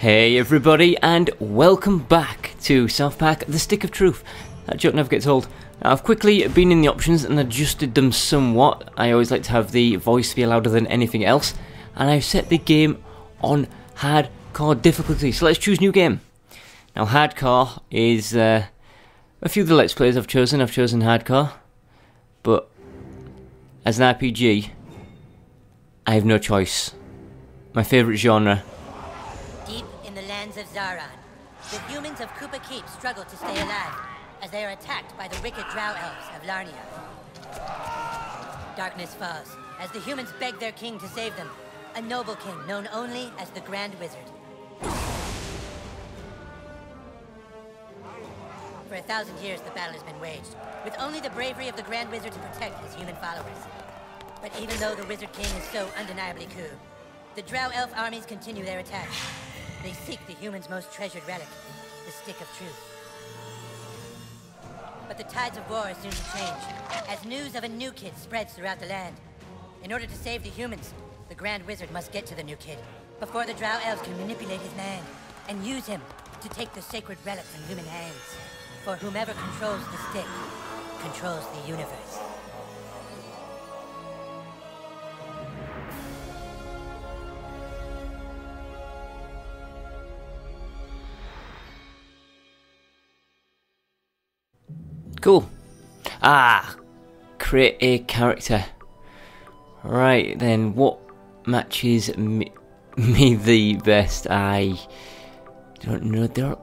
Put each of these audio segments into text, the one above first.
Hey everybody, and welcome back to South Park The Stick of Truth. That joke never gets old. I've quickly been in the options and adjusted them somewhat. I always like to have the voice be louder than anything else. And I've set the game on hardcore difficulty. So let's choose new game. Now hardcore is uh, a few of the let's plays I've chosen. I've chosen hardcore. But as an RPG, I have no choice. My favourite genre. Deep in the lands of Zaron, the humans of Kupa Keep struggle to stay alive as they are attacked by the wicked drow elves of Larnia. Darkness falls as the humans beg their king to save them, a noble king known only as the Grand Wizard. For a thousand years, the battle has been waged, with only the bravery of the Grand Wizard to protect his human followers. But even though the Wizard King is so undeniably cool, the Drow Elf armies continue their attacks. They seek the humans' most treasured relic, the Stick of Truth. But the tides of war are soon to change, as news of a new kid spreads throughout the land. In order to save the humans, the Grand Wizard must get to the new kid before the Drow Elves can manipulate his mind and use him to take the sacred relic from human hands. For whomever controls the stick controls the universe. Cool. Ah, create a character. Right then, what matches me, me the best? I don't know. There.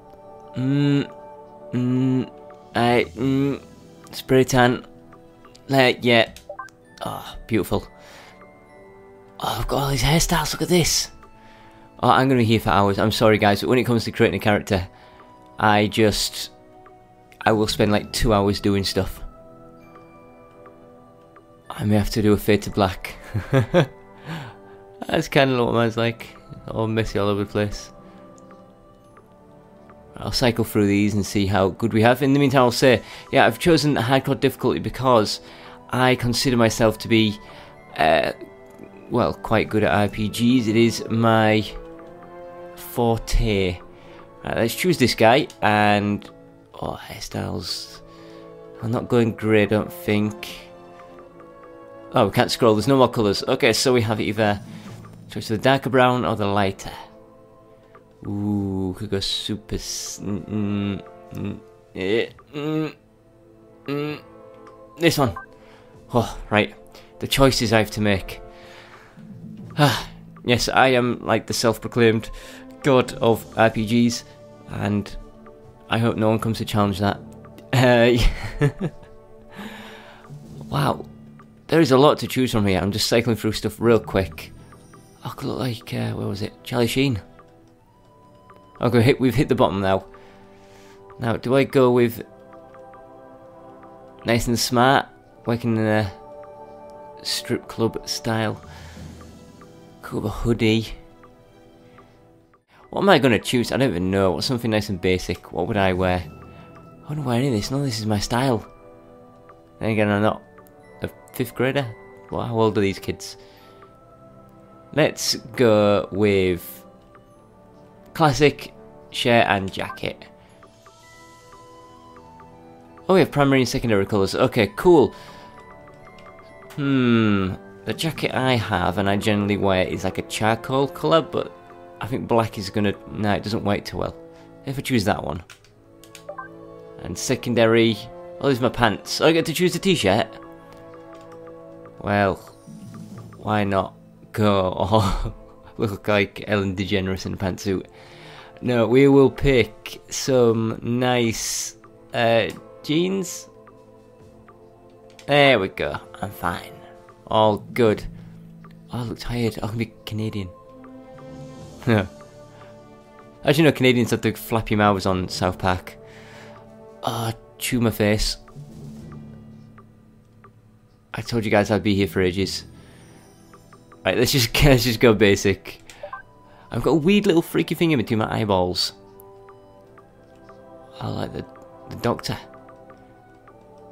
Mm, mm, I. Mm, spray tan. Like, yeah. Oh, beautiful. Oh, I've got all these hairstyles. Look at this. Oh, I'm to be here for hours. I'm sorry, guys, but when it comes to creating a character, I just. I will spend like two hours doing stuff. I may have to do a fade to black. That's kind of what mine's like. All messy all over the place. I'll cycle through these and see how good we have. In the meantime, I'll say, yeah, I've chosen hardcore difficulty because I consider myself to be, uh, well, quite good at RPGs. It is my forte. Right, let's choose this guy and Oh, hairstyles. I'm not going grey, I don't think. Oh, we can't scroll, there's no more colours. Okay, so we have either choice of the darker brown or the lighter. Ooh, could go super. Mm, mm, mm, mm, this one. Oh, right. The choices I have to make. Ah, yes, I am like the self proclaimed god of RPGs, and I hope no one comes to challenge that. Uh, wow, there is a lot to choose from here. I'm just cycling through stuff real quick. I could look like, uh, where was it? Charlie Sheen. Okay, hit, we've hit the bottom now. Now, do I go with nice and smart, working in a strip club style? Cool, a hoodie. What am I going to choose? I don't even know. What's something nice and basic? What would I wear? I wouldn't wear any of this. None of this is my style. Then again, I'm not a fifth grader. What, how old are these kids? Let's go with classic shirt and jacket. Oh, we have primary and secondary colours. Okay, cool. Hmm. The jacket I have and I generally wear is like a charcoal colour, but I think black is gonna... No, it doesn't weight too well. If I choose that one. And secondary... Oh, there's my pants. I get to choose the t-shirt? Well, why not go look like Ellen DeGeneres in a pantsuit? No, we will pick some nice uh, jeans. There we go. I'm fine. All good. Oh, I look tired. I'm gonna be Canadian. As you know, Canadians have the flappy mouths on South Park. Ah, oh, chew my face. I told you guys I'd be here for ages. Right, let's just let's just go basic. I've got a weird little freaky thing in between my eyeballs. I like the the doctor.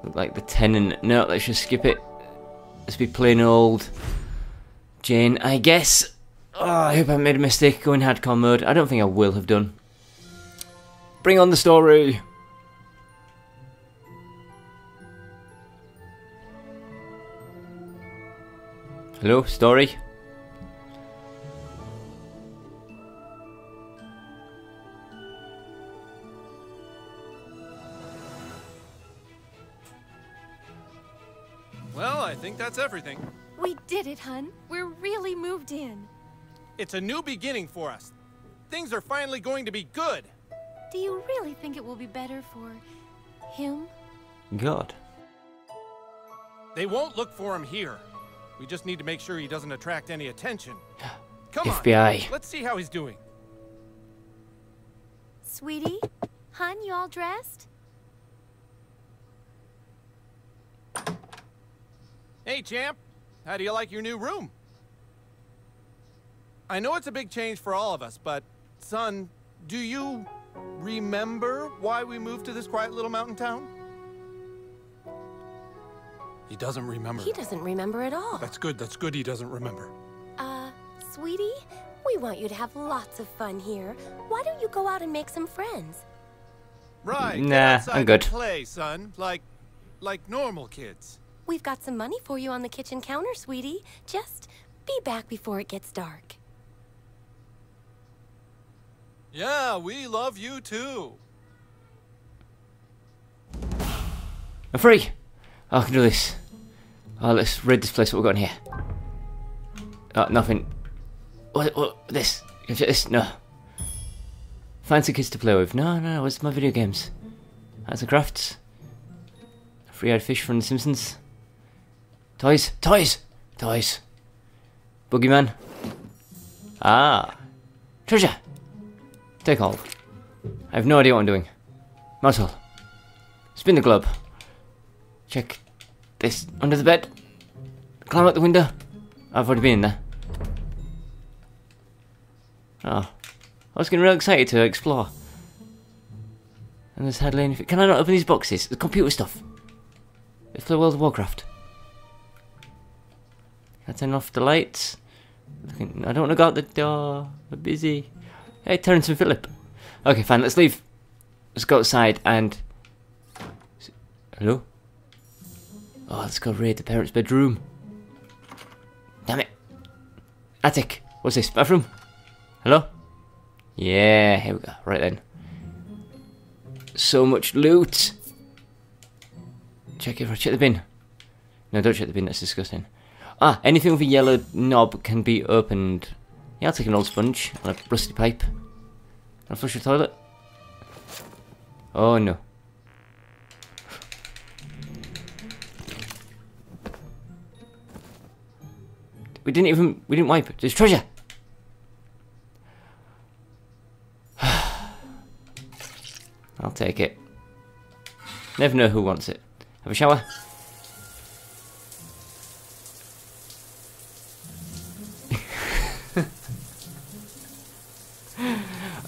Look like the Tennant. No, let's just skip it. Let's be plain old Jane, I guess. Oh, I hope I made a mistake going hardcore mode. I don't think I will have done. Bring on the story! Hello, story? Well, I think that's everything. We did it, hun. We're really moved in. It's a new beginning for us. Things are finally going to be good. Do you really think it will be better for him? God. They won't look for him here. We just need to make sure he doesn't attract any attention. Come FBI. on, let's see how he's doing. Sweetie? Hun, you all dressed? Hey, champ. How do you like your new room? I know it's a big change for all of us, but, son, do you remember why we moved to this quiet little mountain town? He doesn't remember. He doesn't remember at all. That's good, that's good he doesn't remember. Uh, sweetie, we want you to have lots of fun here. Why don't you go out and make some friends? Right. Nah, I'm good. Play, son. Like, like normal kids. We've got some money for you on the kitchen counter, sweetie. Just be back before it gets dark. Yeah, we love you too. I'm free! I can do this. Oh, let's raid this place. What we got in here? Oh, nothing. What? What? This? This? No. Fancy kids to play with. No, no, What's my video games? Arts and crafts. Free-eyed fish from The Simpsons. Toys! Toys! Toys! Boogeyman. Ah. Treasure! Take hold. I have no idea what I'm doing. Muscle. Spin the globe. Check this under the bed. Climb out the window. I've already been in there. Oh. I was getting real excited to explore. And there's hardly anything. Can I not open these boxes? The computer stuff. Let's play World of Warcraft. Can I turn off the lights? I don't want to go out the door. We're busy. Hey, Terrance and Phillip. Okay, fine, let's leave. Let's go outside and. Hello? Oh, let's go raid the parents' bedroom. Damn it. Attic. What's this? Bathroom? Hello? Yeah, here we go. Right then. So much loot. Check it. Check the bin. No, don't check the bin. That's disgusting. Ah, anything with a yellow knob can be opened. Yeah, I'll take an old sponge and a rusty pipe. Can flush the toilet? Oh no. We didn't even we didn't wipe. There's treasure. I'll take it. Never know who wants it. Have a shower.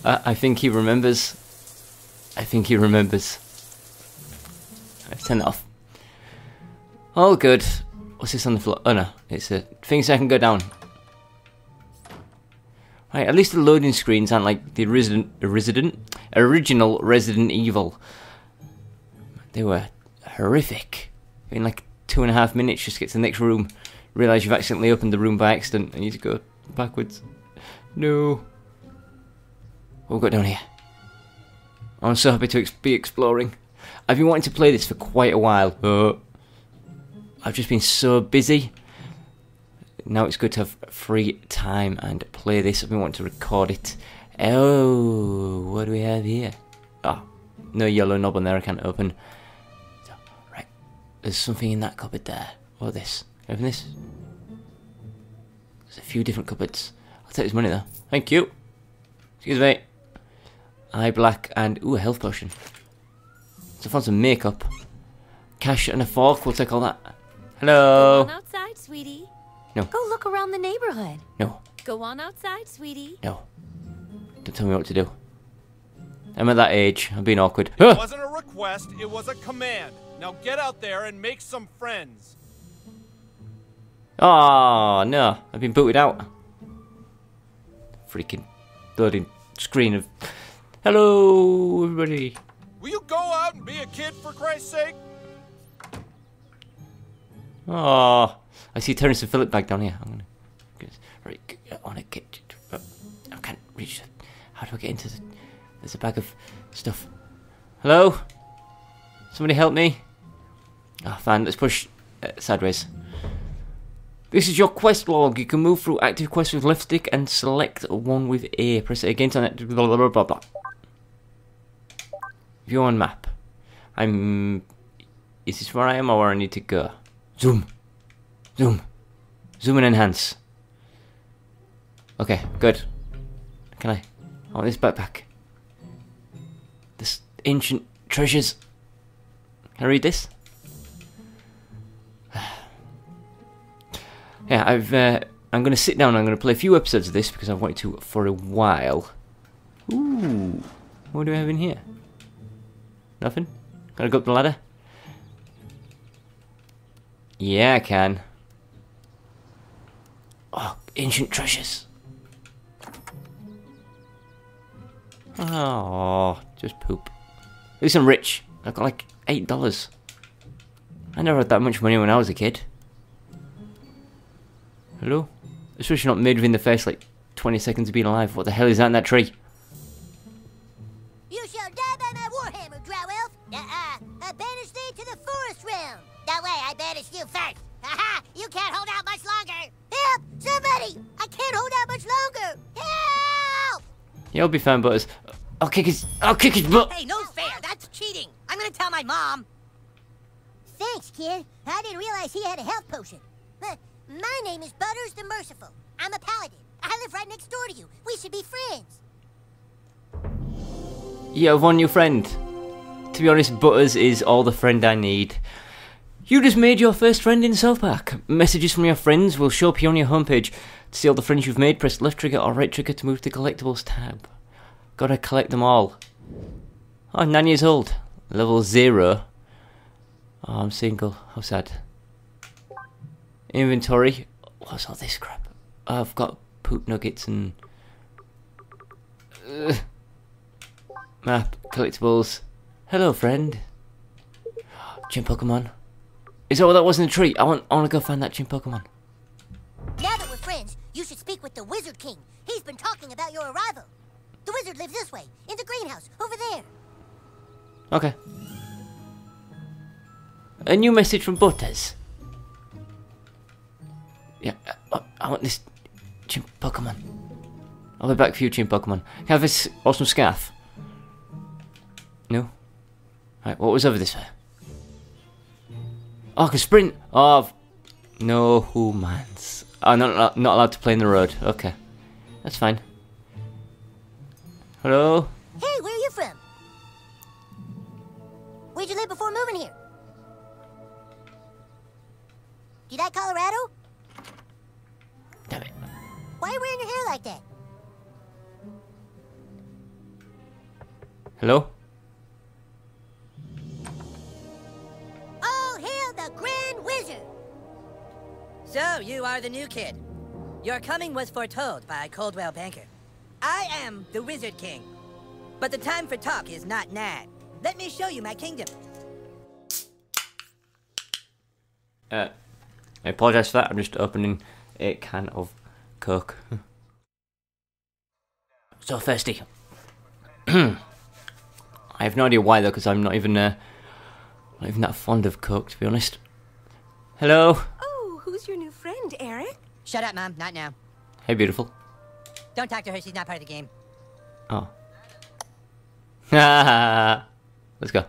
I, think he remembers. I think he remembers. Turn off. All good. What's this on the floor? Oh no, it's a things I can go down. Right, at least the loading screens aren't like the resident, resident, original Resident Evil. They were horrific. In like two and a half minutes, just get to the next room, realize you've accidentally opened the room by accident, and you need to go backwards. No. What have we got down here? I'm so happy to ex- be exploring. I've been wanting to play this for quite a while, but I've just been so busy. Now it's good to have free time and play this. I've been wanting to record it. Oh, what do we have here? Oh, no yellow knob on there I can't open. Right, there's something in that cupboard there. What this? Open this. There's a few different cupboards. I'll take this money though. Thank you. Excuse me. Eye black and ooh, a health potion. So I found some makeup. Cash and a fork, we'll take all that. Hello. Go Hello. on outside, sweetie. No. Go look around the neighborhood. No, Go on outside, sweetie. no. Don't tell me what to do. I'm at that age. I'm being awkward. It Ah! wasn't a request, it was a command. Now get out there and make some friends. Oh no, I've been booted out. freaking loading screen of. Hello, everybody. Will you go out and be a kid for Christ's sake? Oh, I see Terrance and Phillip back down here. I'm gonna. get- Right, I wanna get. uh, I can't reach it. How do I get into the. There's a bag of stuff. Hello? Somebody help me? Ah, fine, let's push uh, sideways. This is your quest log. You can move through active quests with left stick and select one with A. Press it again to. Blah, blah, blah, blah, blah. View on map. I'm. Is this where I am or where I need to go? Zoom. Zoom. Zoom and enhance. Okay, good. Can I? I want this backpack. This ancient treasures. Can I read this? yeah, I've. Uh, I'm going to sit down. and I'm going to play a few episodes of this because I've wanted to for a while. Ooh, what do we have in here? Nothing. Gotta go up the ladder? Yeah, I can. Oh, ancient treasures. Oh, just poop. At least I'm rich. I've got like eight dollars. I never had that much money when I was a kid. Hello? Especially not made within the first like 20 seconds of being alive. What the hell is that in that tree? Yeah, I'll be fine, Butters. I'll kick his. I'll kick his butt. Hey, no fair. That's cheating. I'm gonna tell my mom. Thanks, kid. I didn't realize he had a health potion. My name is Butters the Merciful. I'm a paladin. I live right next door to you. We should be friends. You have one new friend. To be honest, Butters is all the friend I need. You just made your first friend in South Park. Messages from your friends will show up here on your homepage. To see all the friends you've made, press left trigger or right trigger to move to the collectibles tab. Gotta collect them all. Oh, I'm nine years old. Level zero. Oh, I'm single. How sad. Inventory. What's all this crap? I've got poop nuggets and. Ugh. Map, collectibles. Hello, friend. Chinpokomon. Is that what that was in the tree? I want, I want to go find that Chinpokomon. Now that we're friends, you should speak with the Wizard King. He's been talking about your arrival. The wizard lives this way, in the greenhouse, over there. Okay. A new message from Butters. Yeah, uh, I want this gym Pokemon. I'll be back for you, Chinpokomon. Can I have this awesome scarf? No? Right, what was over this way? Oh, I can sprint! Oh, no humans. I'm not, not, not allowed to play in the road. Okay. That's fine. Hello? Hey, where are you from? Where'd you live before moving here? You like Colorado? Damn it. Why are you wearing your hair like that? Hello? Grand Wizard! So, you are the new kid. Your coming was foretold by Coldwell Banker. I am the Wizard King. But the time for talk is not now. Let me show you my kingdom. Uh, I apologise for that. I'm just opening a can of Coke. so thirsty. I have no idea why though, because I'm not even uh, not even that fond of Coke, to be honest. Hello. Oh, who's your new friend, Eric? Shut up, Mom. Not now. Hey, beautiful. Don't talk to her. She's not part of the game. Oh. Let's go.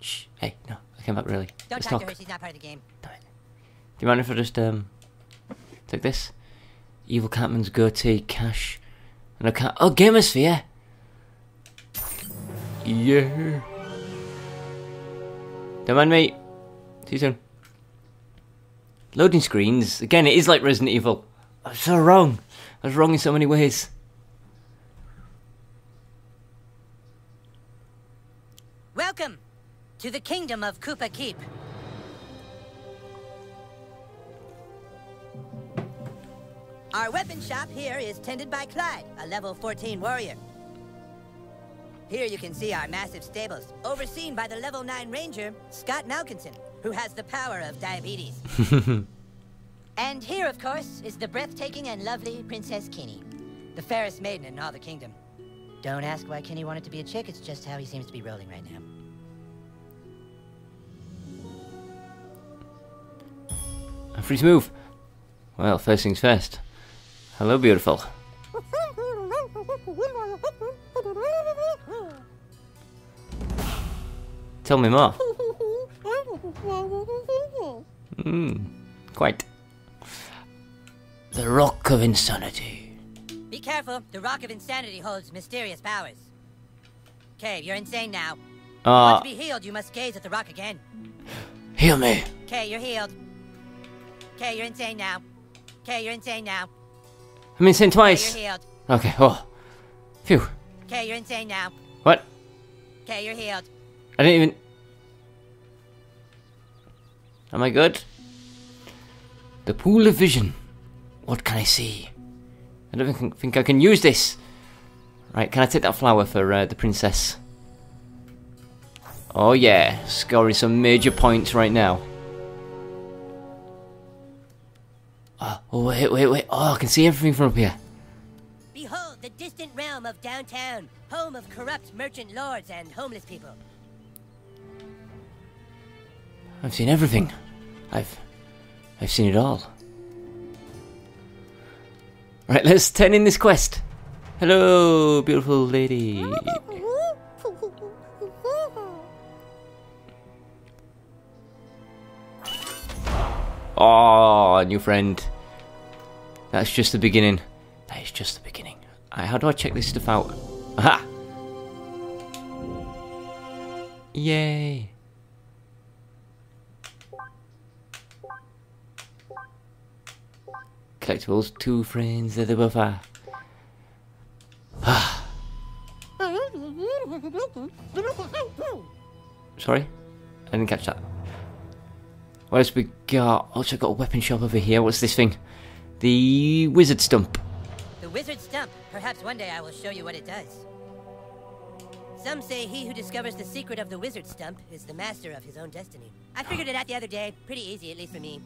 Shh. Hey, no, I came back really. Don't Let's talk talk. to her. She's not part of the game. Do you mind if I just um take this? Evil Cartman's goatee, cash, and a cat. Oh, Gamersphere. Yeah. Don't mind me. See you soon. Loading screens again. It is like Resident Evil. I was so wrong. I was wrong in so many ways. Welcome to the kingdom of Kupa Keep. Our weapon shop here is tended by Clyde, a level 14 warrior. Here you can see our massive stables, overseen by the level 9 ranger, Scott Malkinson, who has the power of diabetes. and here, of course, is the breathtaking and lovely Princess Kenny, the fairest maiden in all the kingdom. Don't ask why Kenny wanted to be a chick, it's just how he seems to be rolling right now. I'm free to move. Well, first things first. Hello, beautiful. Tell me more. Hmm, quite. The Rock of Insanity. Be careful, the Rock of Insanity holds mysterious powers. Okay, you're insane now. Ah, to be healed, you must gaze at the rock again. heal me. Okay, you're healed. Okay, you're insane now. Okay, you're insane now. I'm insane twice. you're healed. Okay, oh. Phew. Okay, you're insane now. What? Okay, you're healed. I didn't even. Am I good? The pool of vision. What can I see? I don't think, I can use this. Right, can I take that flower for uh, the princess? Oh yeah, scoring some major points right now. Oh, oh wait, wait, wait. Oh, I can see everything from up here. Behold the distant realm of downtown, home of corrupt merchant lords and homeless people. I've seen everything. I've I've seen it all. Right, let's turn in this quest. Hello, beautiful lady. Oh, new friend. That's just the beginning. That is just the beginning. Alright, how do I check this stuff out? Aha! Yay! Collectibles, two friends, they both are. Sorry? I didn't catch that. What else we got? Oh, also got a weapon shop over here. What's this thing? The wizard stump. The wizard stump. Perhaps one day I will show you what it does. Some say he who discovers the secret of the wizard stump is the master of his own destiny. I figured it out the other day. Pretty easy, at least for me.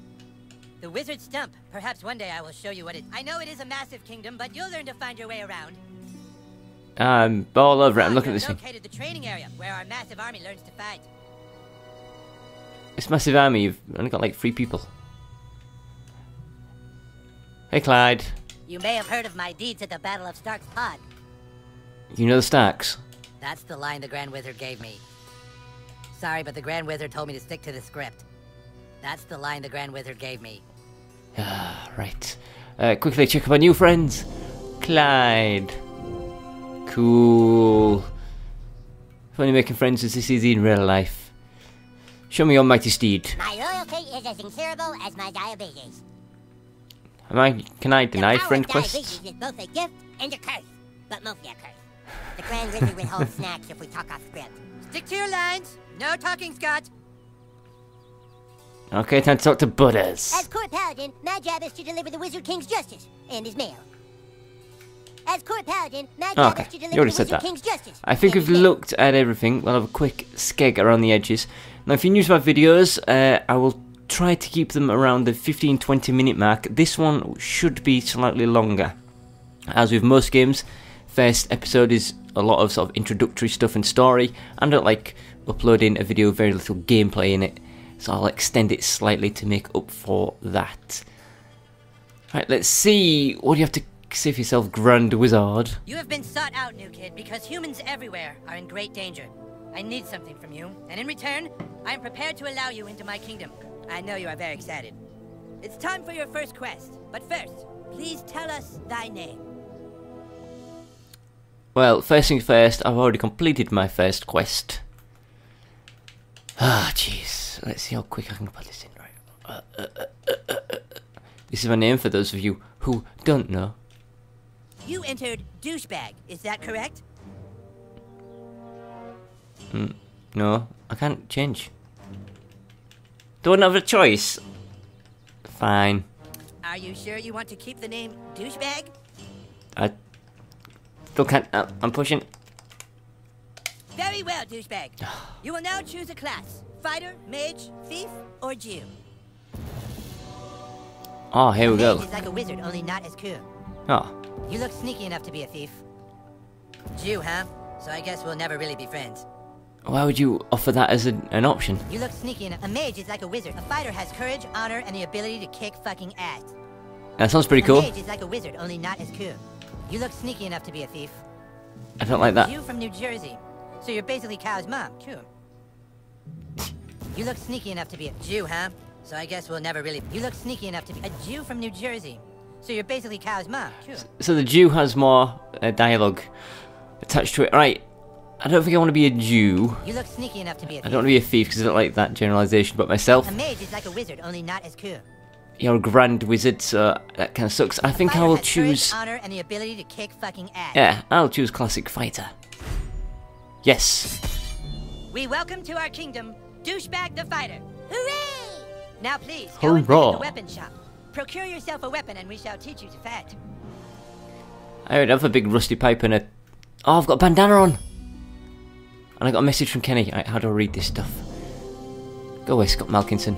The wizard stump. Perhaps one day I will show you what it. I know it is a massive kingdom, but you'll learn to find your way around. I'm all over it. I'm looking at this thing. located the training area where our massive army learns to fight. This massive army, you've only got like three people. Hey Clyde. You may have heard of my deeds at the Battle of Stark's Pond. You know the Starks? That's the line the Grand Wizard gave me. Sorry, but the Grand Wizard told me to stick to the script. That's the line the Grand Wizard gave me. Ah, right. Uh, quickly check up our new friends. Clyde. Cool. Funny making friends as this is in real life. Show me your mighty steed. My loyalty is as incurable as my diabetes. Am I, can I deny the power friend of quests? diabetes is both a gift and a curse, but mostly a curse. The Grand Wizard withholds snacks if we talk off script. Stick to your lines. No talking, Scott. Okay, time to talk to Butters. As court paladin, my job is to deliver the Wizard King's justice and his mail. As court paladin, my job Okay, is to you deliver already the said Wizard that. King's justice. I think we've looked at everything. We'll have a quick skeg around the edges. Now, if you're new to my videos, uh, I will try to keep them around the 15-20 minute mark. This one should be slightly longer. As with most games, first episode is a lot of sort of introductory stuff and story. I don't like uploading a video with very little gameplay in it, so I'll extend it slightly to make up for that. Right, let's see. What do you have to say for yourself, Grand Wizard? You have been sought out, new kid, because humans everywhere are in great danger. I need something from you, and in return, I am prepared to allow you into my kingdom. I know you are very excited. It's time for your first quest, but first, please tell us thy name. Well, first things first, I've already completed my first quest. Ah, jeez. Let's see how quick I can put this in. Right. Uh, uh, uh, uh, uh, uh. This is my name for those of you who don't know. You entered douchebag, is that correct? No, I can't change. Don't have a choice. Fine. Are you sure you want to keep the name douchebag? I still can't. Uh, I'm pushing. Very well, douchebag. you will now choose a class: fighter, mage, thief, or Jew. Oh, here we Mage go. is like a wizard, only not as cool. Oh, You look sneaky enough to be a thief. Jew, huh? So I guess we'll never really be friends. why would you offer that as an, an option? You look sneaky enough. A mage is like a wizard. A fighter has courage, honor, and the ability to kick fucking ass. That sounds pretty cool. A mage is like a wizard, only not as cool. You look sneaky enough to be a thief. I don't like that. You from New Jersey. So you're basically Kyle's mom. too. You look sneaky enough to be a Jew, huh? So I guess we'll never really. You look sneaky enough to be a Jew from New Jersey. So you're basically Kyle's mom. Cool. So the Jew has more uh, dialogue attached to it. Right. I don't think I want to be a Jew. You look sneaky enough to be a I thief. I don't want to be a thief because I don't like that generalization about myself. A mage is like a wizard, only not as cool. You're a grand wizard, so that kind of sucks. I think I will choose. Honor, and the ability to kick fucking ass. Yeah, I'll choose classic fighter. Yes. We welcome to our kingdom, Douchebag the Fighter. Hooray! Now please, go Hurrah. the weapon shop. Procure yourself a weapon and we shall teach you to fight. I already have a big rusty pipe and a. Oh, I've got a bandana on. And I got a message from Kenny. Right, how do I read this stuff? Go away, Scott Malkinson.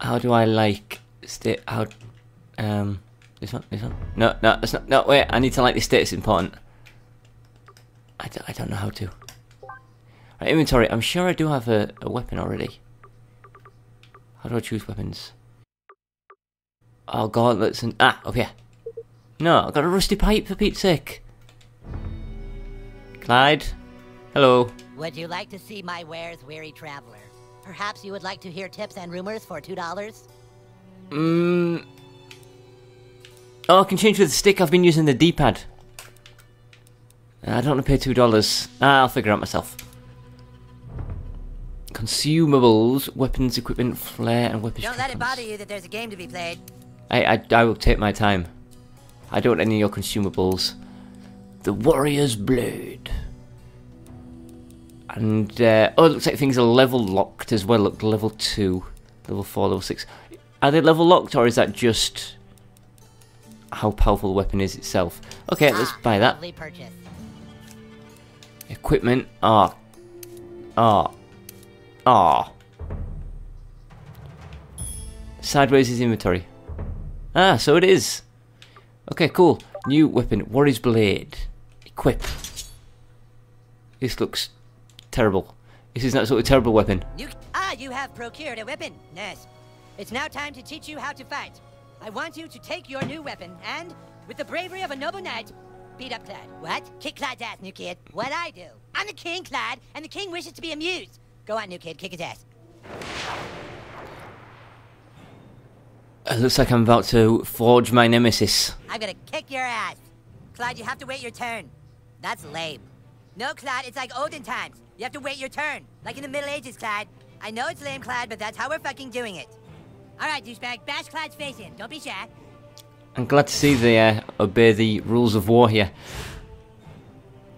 How do I like stay? How? Um, this one, this one. No, no, that's not. No, wait. I need to like this state. It's important. I don't, I don't know how to. Right, inventory. I'm sure I do have a, a weapon already. How do I choose weapons? Oh, gauntlets and ah, up here. No, I've got a rusty pipe for Pete's sake. Clyde, hello. Would you like to see my wares, weary traveler? Perhaps you would like to hear tips and rumors for two dollars? Oh, I can change with the stick. I've been using the D-pad. I don't want to pay two dollars. Ah, I'll figure it out myself. Consumables, weapons, equipment, flare, and weapons. Don't let it bother you that there's a game to be played. I, I, I will take my time. I don't want any of your consumables. The Warrior's Blade. And, uh, oh, it looks like things are level locked as well. Look, level 2, level 4, level 6. Are they level locked or is that just how powerful the weapon is itself? Okay, let's Ah, buy that. Equipment. Ah. Ah. Ah. Sideways is inventory. Ah, so it is. Okay, cool. New weapon. Warrior's Blade. Equip. This looks terrible. This is an absolutely terrible weapon. You ah, you have procured a weapon. Nice. It's now time to teach you how to fight. I want you to take your new weapon and, with the bravery of a noble knight, beat up Clyde. What? Kick Clyde's ass, new kid. What I do? I'm the king, Clyde, and the king wishes to be amused. Go on, new kid, kick his ass. It looks like I'm about to forge my nemesis. I'm gonna kick your ass. Clyde, you have to wait your turn. That's lame. No, Clyde, it's like olden times. You have to wait your turn. Like in the Middle Ages, Clyde. I know it's lame, Clyde, but that's how we're fucking doing it. Alright, douchebag, bash Clyde's face in. Don't be shy. I'm glad to see they uh, obey the rules of war here.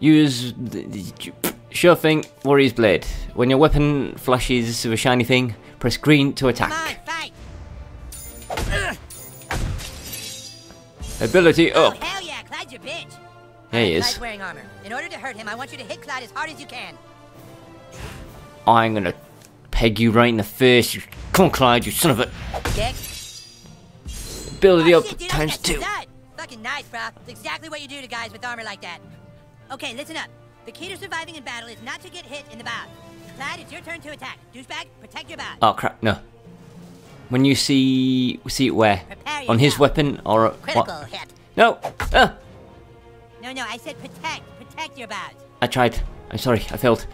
Use sure thing, Warrior's Blade. When your weapon flashes with a shiny thing, press green to Come on, attack. fight! Ability Oh, hell yeah, Clyde's your bitch. There he is. Wearing armor. In order to hurt him, I want you to hit Clyde as hard as you can. I'm gonna peg you right in the face. You come on, Clyde, you son of a Dick. ability Oh, up times two. stud. Fucking nice, bro. It's exactly what you do to guys with armor like that. Okay, listen up. The key to surviving in battle is not to get hit in the bow. Clyde, it's your turn to attack. Douchebag, protect your bow. Oh crap, no. When you see see it where? On his weapon or Critical what? hit. No! Ah! No, no, I said protect. Protect your bows. I tried. I'm sorry, I failed.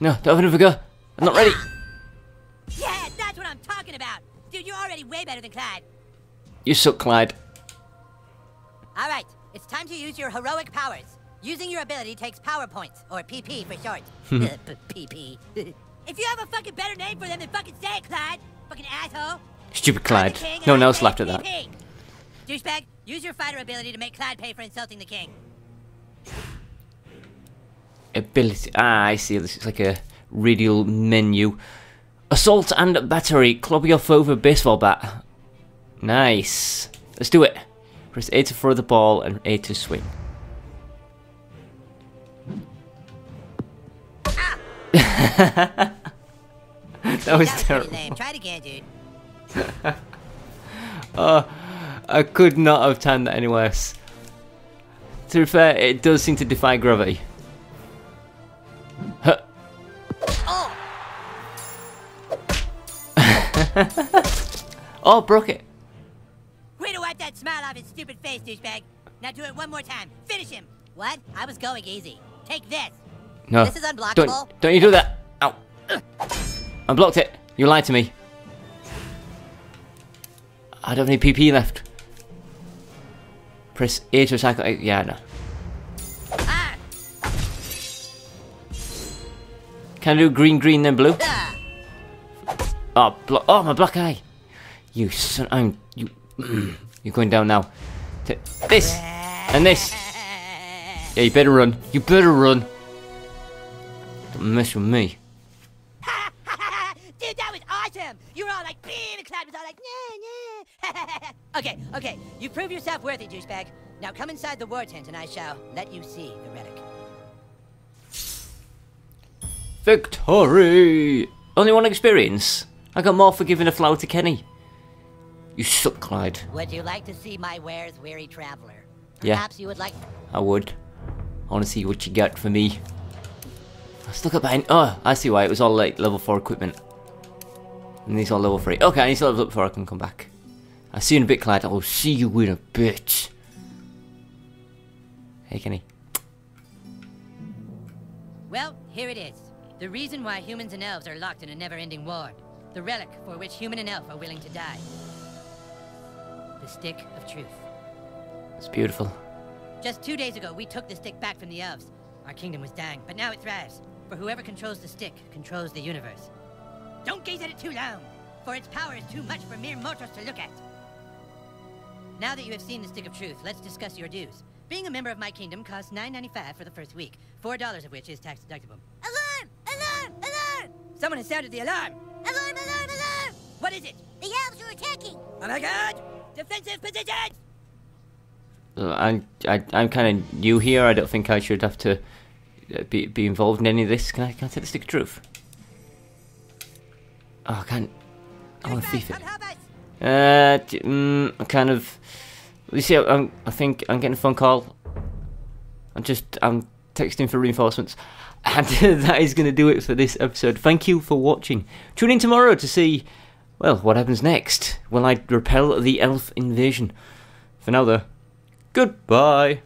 No, don't have another go. I'm not ready. Yeah, that's what I'm talking about. Dude, you're already way better than Clyde. You suck, Clyde. All right, it's time to use your heroic powers. Using your ability takes power points, or PP for short. PP. if you have a fucking better name for them, then fucking say it, Clyde. Fucking asshole. Stupid Clyde. No one else laughed at that. Douchebag, use your fighter ability to make Clyde pay for insulting the king. Ability. Ah, I see. This is like a radial menu. Assault and battery. Club your foe with a baseball bat. Nice. Let's do it. Press A to throw the ball and A to swing. that was That was terrible. Try it again, dude. Oh, I could not have timed that any worse. To be fair, it does seem to defy gravity. Huh. oh, broke it. Way to wipe that smile off his stupid face, douchebag. Now do it one more time. Finish him. What? I was going easy. Take this. No. This is unblockable. Don't, don't you do that. Ow. I blocked it. You lied to me. I don't have any PP left. Press A to attack. uh, Yeah, no. Ah! Can I do green, green, then blue? Ah! Oh, oh, my black eye. You son, I'm you. You're going down now. T- this and this. Yeah, you better run. You better run. Don't mess with me. Dude, that was awesome! You were all like, being the crowd was all like, nah, nah. okay, okay, you prove yourself worthy, douchebag. Now come inside the war tent and I shall let you see the relic. Victory! Only one experience. I got more for giving a flower to Kenny. You suck, Clyde. Would you like to see my wares, weary traveler? Yeah. Perhaps you would like. I would. I want to see what you got for me. I still got behind. Oh, I see why. It was all like level 4 equipment. And these are level 3. Okay, I need to level up before I can come back. I'll see you in a bit, Clyde. I'll see you in a bit. Hey, Kenny. Well, here it is. The reason why humans and elves are locked in a never-ending war. The relic for which human and elf are willing to die. The Stick of Truth. It's beautiful. Just two days ago, we took the stick back from the elves. Our kingdom was dying, but now it thrives. For whoever controls the stick controls the universe. Don't gaze at it too long, for its power is too much for mere mortals to look at. Now that you have seen the Stick of Truth, let's discuss your dues. Being a member of my kingdom costs $9.95 for the first week, $4 of which is tax deductible. Alarm! Alarm! Alarm! Someone has sounded the alarm! Alarm! Alarm! Alarm! What is it? The elves are attacking! Oh my god! Defensive positions! Uh, I'm, I, I'm kind of new here. I don't think I should have to uh, be, be involved in any of this. Can I, can I take the stick of truth? Oh, I can't. I want to thief it. Come help us! Uh, d- mm, I'm kind of. You see, I'm, I think I'm getting a phone call. I'm just, I'm texting for reinforcements. And that is going to do it for this episode. Thank you for watching. Tune in tomorrow to see, well, what happens next. Will I repel the elf invasion? For now, though, goodbye.